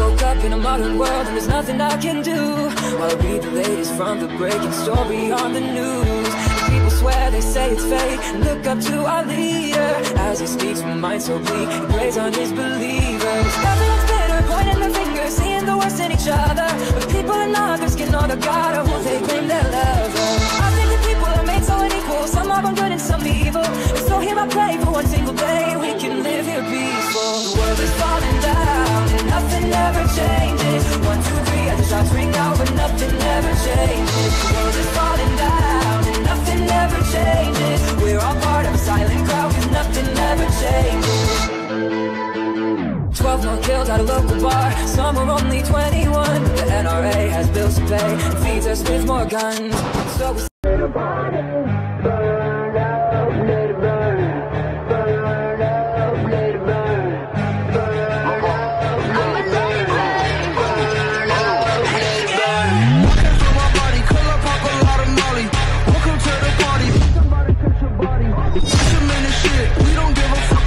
up in a modern world and there's nothing I can do. While I read the latest from the breaking story on the news. People swear they say it's and look up to our leader As he speaks from mind so bleak, he preys on his believers. Everyone's bitter, pointing their fingers, seeing the worst in each other. But people and others can know the God of who they claim One, two, three, and the shots ring out but nothing ever changes. The world is falling down and nothing ever changes. We're all part of a silent nothing ever changes. 12 more killed at a local bar. Some are only 21 The NRA has bills to pay. And feeds us with more guns. So we shit. We don't give a fuck.